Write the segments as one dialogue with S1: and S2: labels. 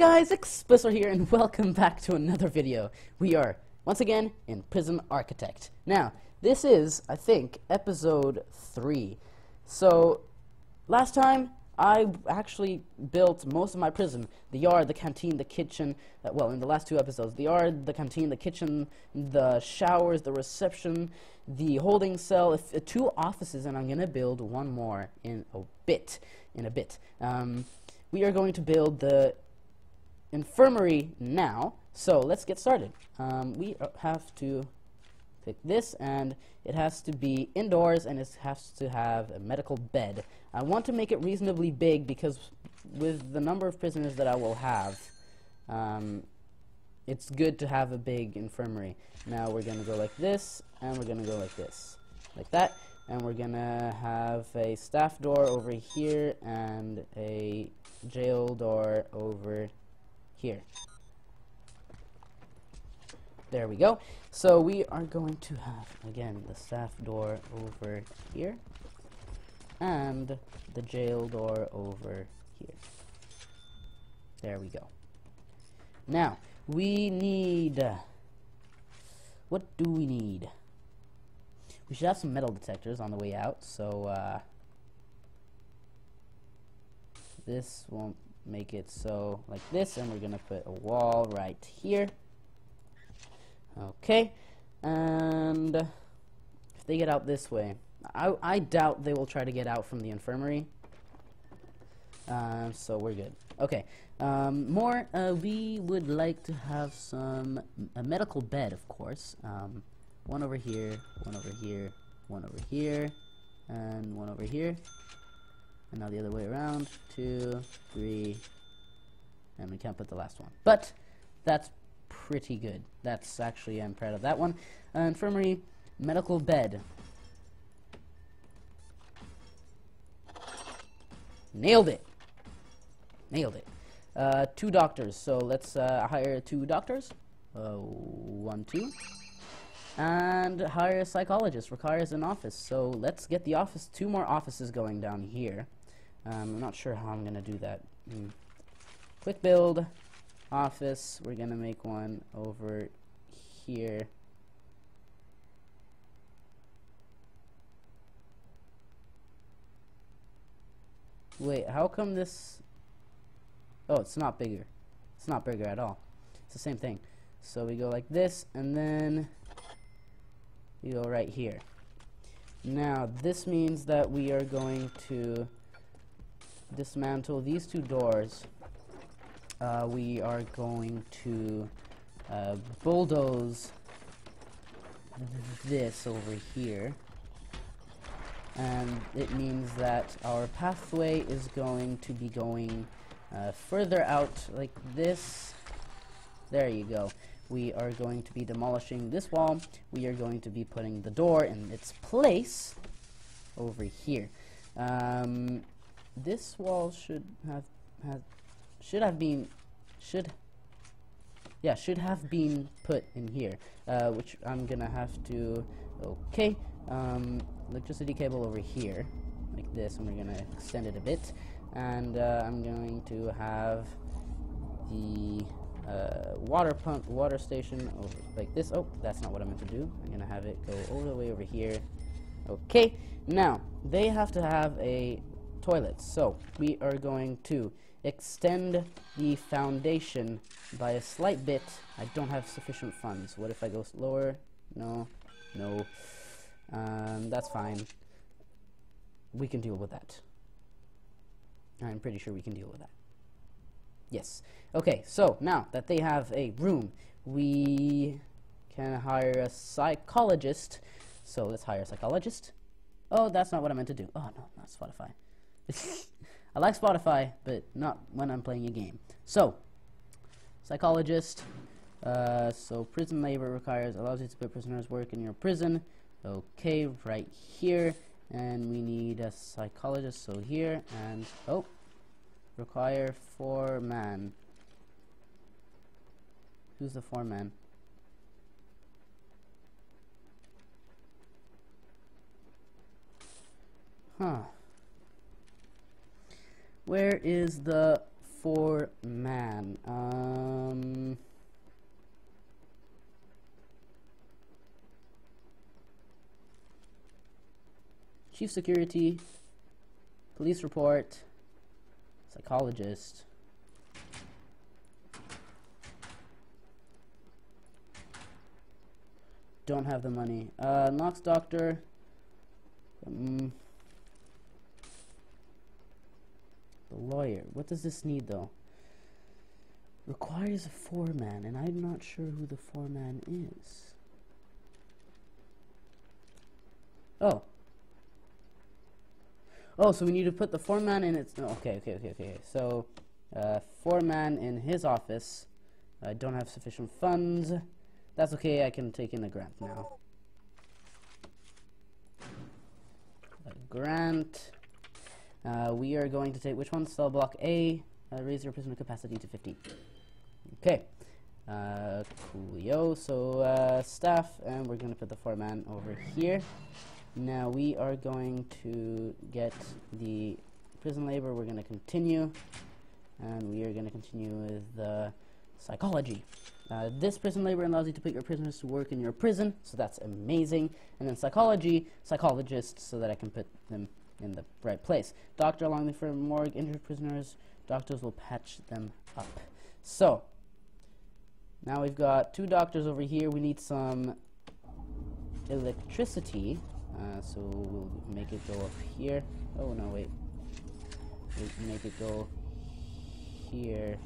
S1: guys, Explicor here, and welcome back to another video. We are, once again, in Prison Architect. Now, this is, I think, episode 3. So, last time, I actually built most of my prison. The yard, the canteen, the kitchen, uh, well, in the last two episodes, the yard, the canteen, the kitchen, the showers, the reception, the holding cell, if, uh, two offices, and I'm going to build one more in a bit, in a bit. Um, we are going to build the infirmary now. So let's get started. Um, we have to pick this and it has to be indoors and it has to have a medical bed. I want to make it reasonably big because with the number of prisoners that I will have, um, it's good to have a big infirmary. Now we're going to go like this and we're going to go like this. Like that. And we're going to have a staff door over here and a jail door over here. There we go. So we are going to have, again, the staff door over here and the jail door over here. There we go. Now, we need... Uh, what do we need? We should have some metal detectors on the way out, so uh, this won't make it so like this and we're gonna put a wall right here. Okay and if they get out this way I, I doubt they will try to get out from the infirmary. Uh, so we're good. Okay um, more uh, we would like to have some a medical bed of course. Um, one over here one over here one over here and one over here and now the other way around. Two, three, and we can't put the last one. But that's pretty good. That's actually, I'm proud of that one. Uh, infirmary, medical bed. Nailed it. Nailed it. Uh, two doctors. So let's uh, hire two doctors. Uh, one, two. And hire a psychologist. Requires an office. So let's get the office, two more offices going down here. Um, I'm not sure how I'm going to do that. Mm. Quick build, office, we're going to make one over here. Wait, how come this... Oh, it's not bigger. It's not bigger at all. It's the same thing. So we go like this, and then we go right here. Now, this means that we are going to dismantle these two doors, uh, we are going to uh, bulldoze this over here. And it means that our pathway is going to be going uh, further out like this. There you go. We are going to be demolishing this wall. We are going to be putting the door in its place over here. Um, this wall should have have should have been should yeah should have been put in here uh, which I'm gonna have to okay um, electricity cable over here like this and we're gonna extend it a bit and uh, I'm going to have the uh, water pump water station over like this oh that's not what I meant to do I'm gonna have it go all the way over here okay now they have to have a toilets. So we are going to extend the foundation by a slight bit. I don't have sufficient funds. What if I go slower? No, no. Um, that's fine. We can deal with that. I'm pretty sure we can deal with that. Yes. Okay, so now that they have a room, we can hire a psychologist. So let's hire a psychologist. Oh, that's not what I meant to do. Oh, no, not Spotify. I like Spotify, but not when I'm playing a game. So, psychologist. Uh, so, prison labor requires allows you to put prisoners work in your prison. Okay, right here. And we need a psychologist. So here and oh, require foreman. Who's the foreman? Huh. Where is the foreman. Um, chief security, police report, psychologist. Don't have the money. Uh, Knox doctor. Um, the lawyer. What does this need though? Requires a foreman, and I'm not sure who the foreman is. Oh. Oh, so we need to put the foreman in its. Okay, okay, okay, okay. So, uh, foreman in his office. I don't have sufficient funds. That's okay, I can take in a grant now. A grant. Uh, we are going to take which one? Cell block A. Uh, raise your prisoner capacity to 50. Okay. Uh, coolio. So, uh, staff, and we're going to put the foreman over here. Now we are going to get the prison labor. We're going to continue. And we are going to continue with the psychology. Uh, this prison labor allows you to put your prisoners to work in your prison, so that's amazing. And then psychology, psychologists, so that I can put them in the right place. Doctor along the front morgue, injured prisoners, doctors will patch them up. So, now we've got two doctors over here. We need some electricity, uh, so we'll make it go up here. Oh, no, wait. We'll make it go here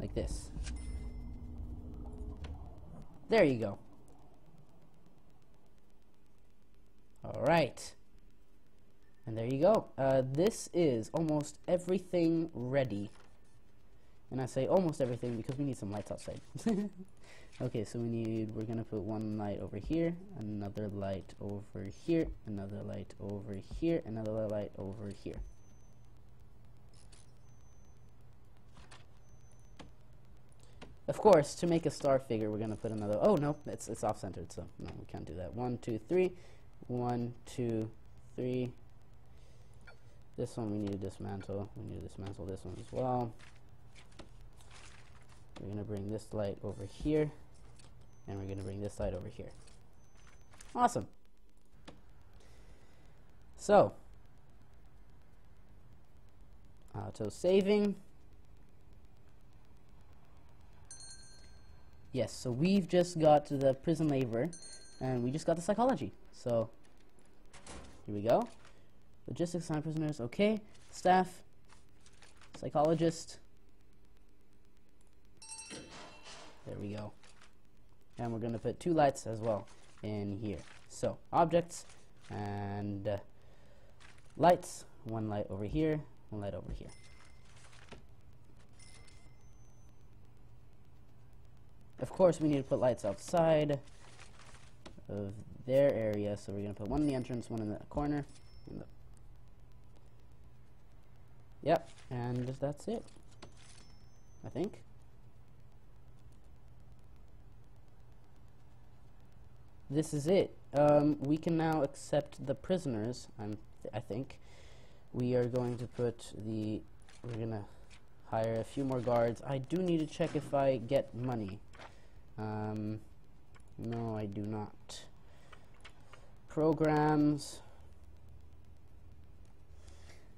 S1: like this. There you go. All right. And there you go. Uh, this is almost everything ready. And I say almost everything because we need some lights outside. okay, so we need, we're going to put one light over here, another light over here, another light over here, another light over here. Of course, to make a star figure, we're going to put another... Oh, no, it's, it's off-centered, so no, we can't do that. One, two, three. One, two, three. This one we need to dismantle. We need to dismantle this one as well. We're going to bring this light over here. And we're going to bring this light over here. Awesome. So, auto saving. Yes, so we've just got to the prison labor, and we just got the psychology. So, here we go. Logistics, assigned prisoners, okay. Staff, psychologist. There we go. And we're going to put two lights as well in here. So, objects and uh, lights. One light over here, one light over here. Of course, we need to put lights outside of their area, so we're going to put one in the entrance, one in the corner. The yep, and that's it. I think. This is it. Um, we can now accept the prisoners, I'm th I think. We are going to put the... We're going to hire a few more guards. I do need to check if I get money. Um, no, I do not. Programs.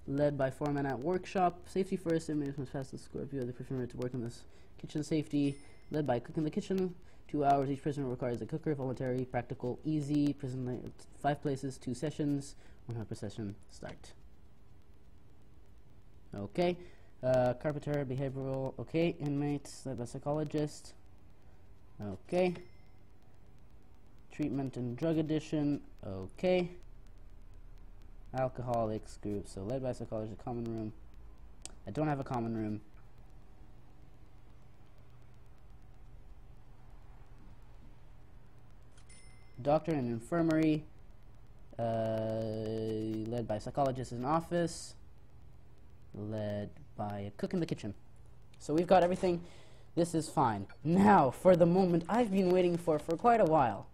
S1: Led by foreman at workshop. Safety first, administration fastest Scorpio. the prisoner to work in this kitchen safety. Led by cook in the kitchen. Two hours. Each prisoner requires a cooker. Voluntary, practical, easy. Prison five places, two sessions. One hundred per session. Start. Okay. Uh, carpenter, behavioral. Okay. Inmates, led by psychologist. Okay. Treatment and drug addiction. Okay. Alcoholics group. So led by psychologist, common room. I don't have a common room. Doctor and infirmary. Uh, led by psychologist in office. Led by a cook in the kitchen. So we've got everything this is fine. Now, for the moment I've been waiting for for quite a while.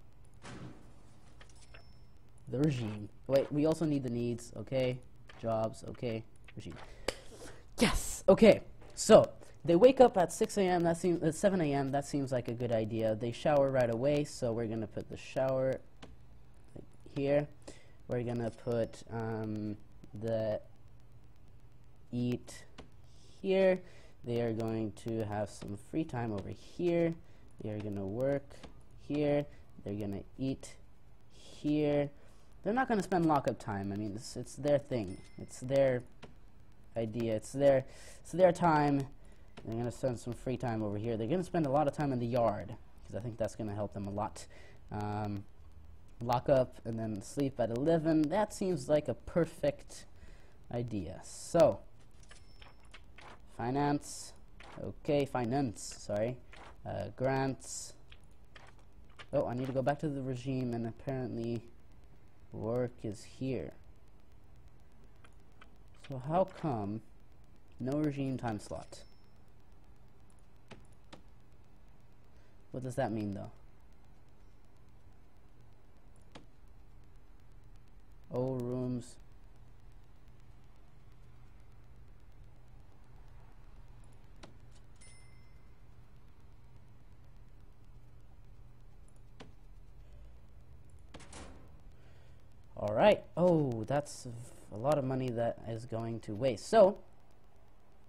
S1: The regime. Wait, we also need the needs, okay? Jobs, okay? Regime. Yes. Okay. So they wake up at 6 a.m. That seems at 7 a.m. That seems like a good idea. They shower right away, so we're gonna put the shower here. We're gonna put um, the eat here. They are going to have some free time over here. They are gonna work here. They're gonna eat here. They're not gonna spend lockup time. I mean, it's, it's their thing. It's their idea. It's their it's their time. They're gonna spend some free time over here. They're gonna spend a lot of time in the yard because I think that's gonna help them a lot. Um, lock up and then sleep at 11. That seems like a perfect idea. So, finance. Okay, finance. Sorry. Uh, grants. Oh, I need to go back to the regime, and apparently, work is here. So how come no regime time slot? What does that mean, though? Oh, rooms. All right. Oh, that's a lot of money that is going to waste. So,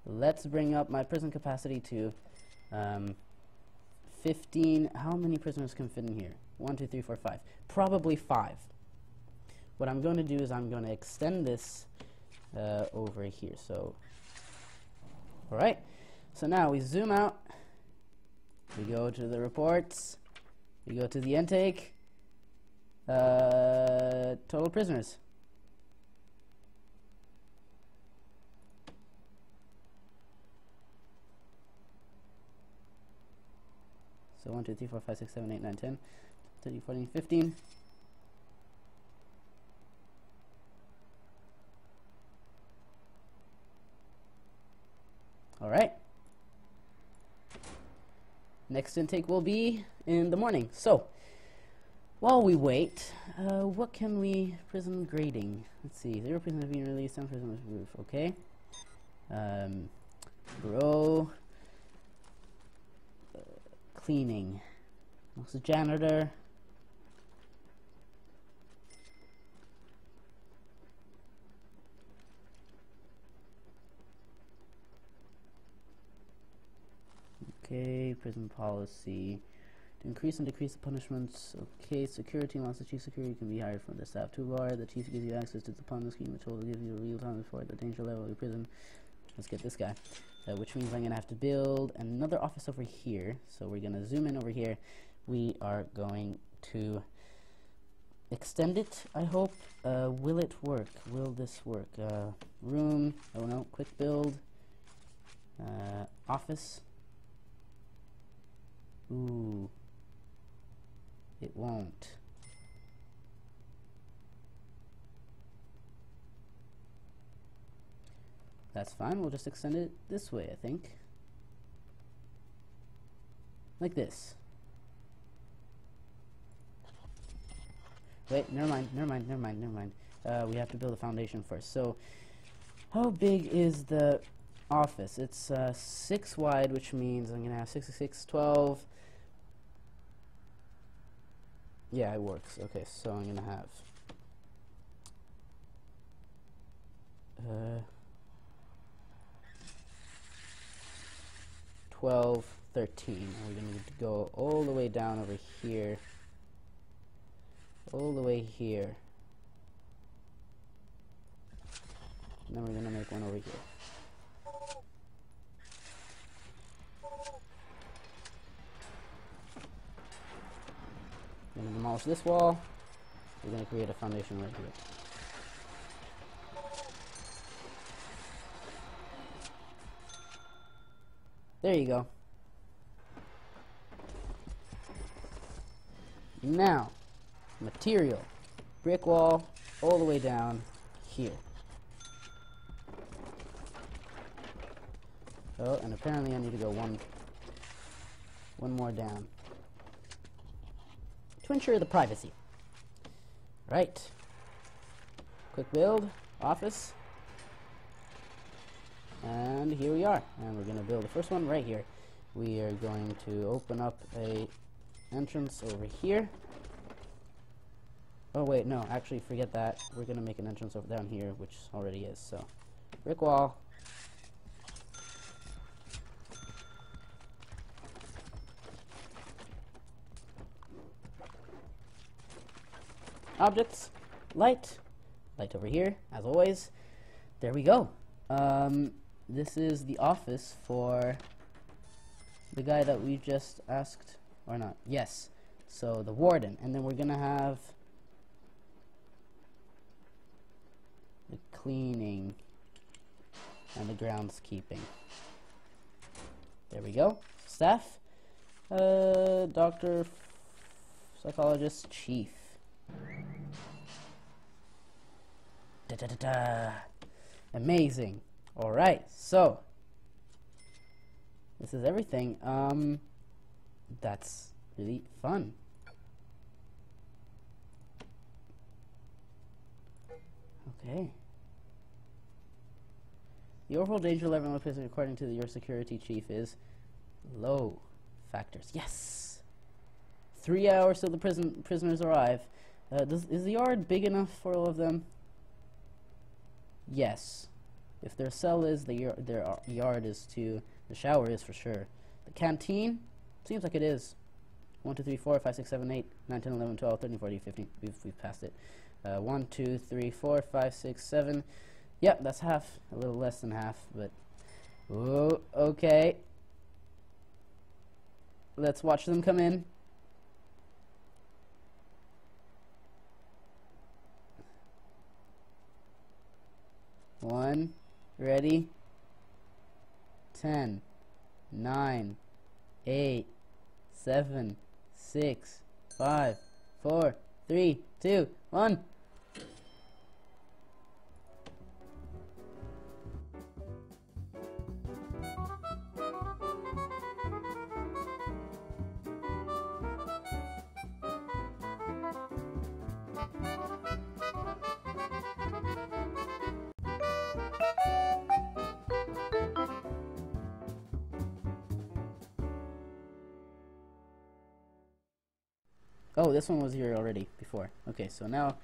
S1: let's bring up my prison capacity to um, 15. How many prisoners can fit in here? One, two, three, four, five. Probably five. What I'm going to do is I'm going to extend this uh, over here. So, all right. So now we zoom out. We go to the reports. We go to the intake. Uh, total prisoners. So 1, 2, 3, 4, 5, 6, 7, 8, 9, 10, 13, 14, 15. All right. Next intake will be in the morning. So, while we wait, uh, what can we prison grading? Let's see. Zero prisoners being released. Some prisoners roof. Okay. Um, grow. Uh, cleaning. The janitor? Okay, prison policy. To increase and decrease the punishments, okay, security, once the chief security can be hired from the staff toolbar. The chief gives you access to the punishment scheme, which will give you real time before the danger level of your prison. Let's get this guy. Uh, which means I'm going to have to build another office over here. So we're going to zoom in over here. We are going to extend it, I hope. Uh, will it work? Will this work? Uh, room, oh no, quick build. Uh, office. Ooh. It won't. That's fine, we'll just extend it this way, I think. Like this. Wait, never mind, never mind, never mind, never mind. Uh, we have to build a foundation first. So, how big is the office? It's uh, 6 wide, which means I'm going to have 66, 12, yeah, it works. Okay, so I'm gonna have uh, 12, 13. We're gonna need to go all the way down over here, all the way here. And then we're gonna make one over here. We're to demolish this wall. We're to create a foundation right here. There you go. Now, material. Brick wall all the way down here. Oh, and apparently I need to go one, one more down ensure the privacy. Right. Quick build, office. And here we are. And we're going to build the first one right here. We are going to open up a entrance over here. Oh wait, no, actually forget that. We're going to make an entrance over down here, which already is. So, brick wall. Objects, light, light over here, as always. There we go. Um, this is the office for the guy that we just asked, or not, yes. So the warden, and then we're gonna have the cleaning and the groundskeeping. There we go. Staff, uh, doctor, psychologist, chief. Da da da. Amazing. All right, so this is everything. Um, that's really fun. Okay. The overall danger level of prison, according to your security chief, is low factors. Yes. Three hours till the prison prisoners arrive. Uh, does, is the yard big enough for all of them? Yes. If their cell is, the their yard is too. The shower is for sure. The canteen? Seems like it is. 1, 2, 3, 4, 5, 6, 7, 8, 9, 10, 11, 12, 13, 14, 15. We've, we've passed it. Uh, 1, 2, 3, 4, 5, 6, 7. Yep, that's half. A little less than half, but... Oh, okay. Let's watch them come in. One, ready? Ten, nine, eight, seven, six, five, four, three, two, one. Oh, this one was here already before. Okay, so now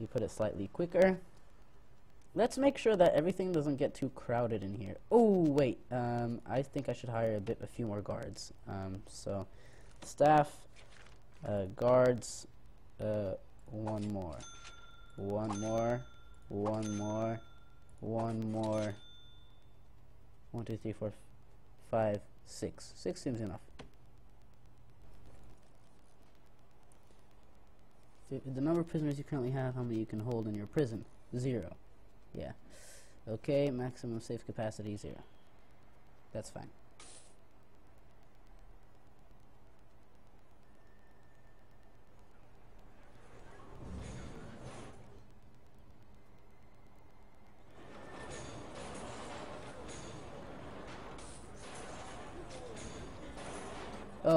S1: we put it slightly quicker. Let's make sure that everything doesn't get too crowded in here. Oh, wait. Um, I think I should hire a bit, a few more guards. Um, so, staff, uh, guards, uh, one more, one more, one more, one more, one, two, three, four, five, six. Six seems enough. the number of prisoners you currently have, how many you can hold in your prison? Zero. Yeah. Okay, maximum safe capacity, zero. That's fine.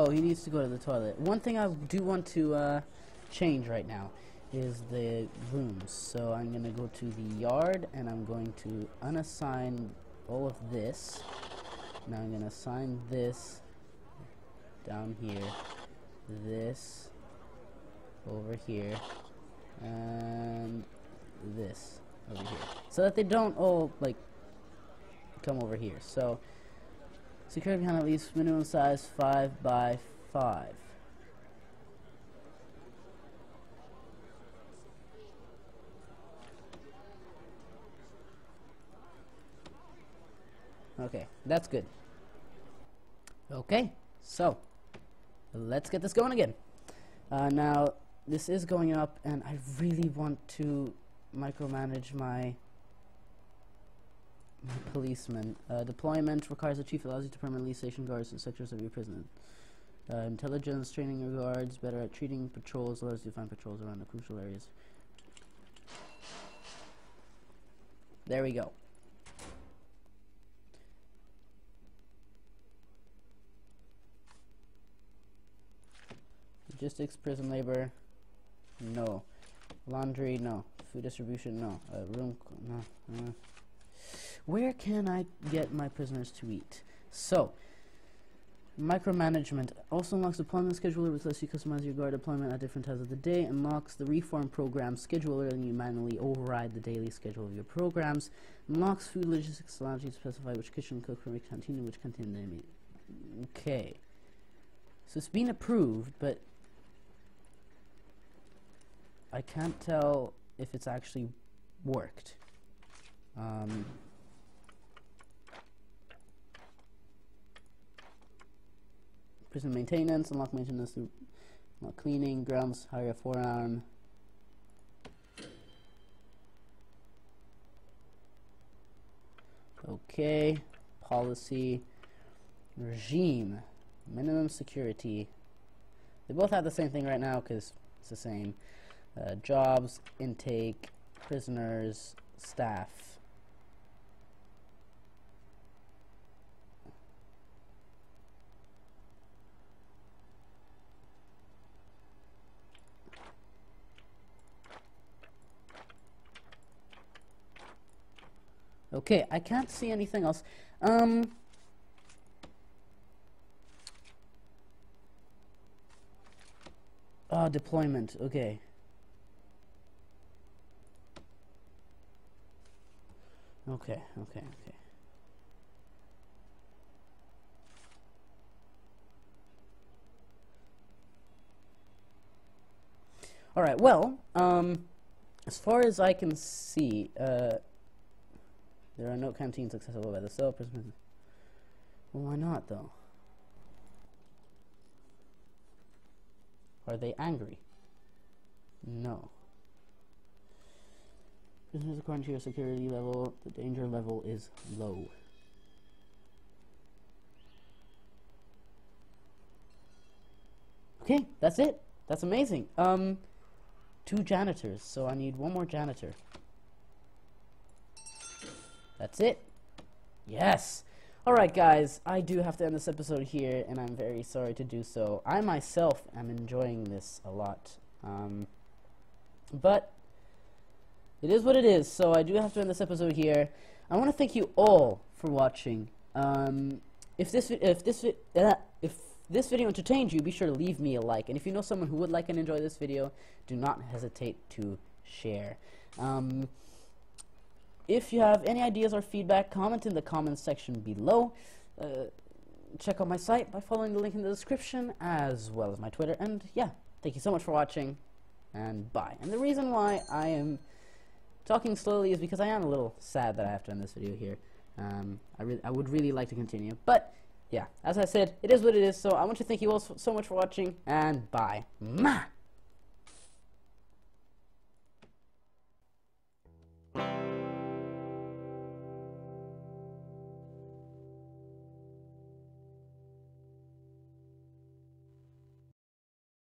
S1: Oh, he needs to go to the toilet. One thing I do want to uh, change right now is the rooms. So I'm going to go to the yard and I'm going to unassign all of this. Now I'm going to assign this down here, this over here, and this over here. So that they don't all like come over here. So security behind at least minimum size 5 by 5. Okay, that's good. Okay, so let's get this going again. Uh, now, this is going up, and I really want to micromanage my policemen. Uh, deployment requires the chief allows you to permanently station guards in sectors of your prison. Uh, intelligence, training your guards, better at treating patrols, allows you to find patrols around the crucial areas. There we go. Logistics, prison labor, no. Laundry, no. Food distribution, no. Uh, room, no. Where can I get my prisoners to eat? So, micromanagement also unlocks deployment scheduler, which lets you customize your guard deployment at different times of the day. Unlocks the reform program scheduler, letting you manually override the daily schedule of your programs. Unlocks food logistics, allows you to specify which kitchen cook from which canteen and which canteen they meet. Okay. So it's been approved, but I can't tell if it's actually worked. Um, prison maintenance, unlock maintenance unlock cleaning, grounds, hire a forearm. Okay, policy, regime, minimum security. They both have the same thing right now because it's the same. Uh, jobs, intake, prisoners, staff. Okay, I can't see anything else. Um, Ah, deployment. Okay. Okay, okay, okay. All right. Well, um, as far as I can see, uh, there are no canteens accessible by the cell. Well, why not, though? Are they angry? No. Prisoners according to your security level, the danger level is low. Okay, that's it. That's amazing. Um, two janitors, so I need one more janitor. That's it. Yes. Alright guys, I do have to end this episode here, and I'm very sorry to do so. I myself am enjoying this a lot. Um, but, it is what it is, so I do have to end this episode here. I want to thank you all for watching. Um, if this if this uh, if this video entertained you, be sure to leave me a like. And if you know someone who would like and enjoy this video, do not hesitate to share. Um, if you have any ideas or feedback, comment in the comments section below. Uh, check out my site by following the link in the description, as well as my Twitter. And yeah, thank you so much for watching, and bye. And the reason why I am talking slowly is because I am a little sad that I have to end this video here. Um, I, I would really like to continue, but yeah, as I said, it is what it is, so I want to thank you all so, so much for watching, and bye. Mwah!